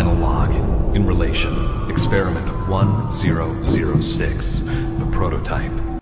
final log in relation experiment 1006, the prototype.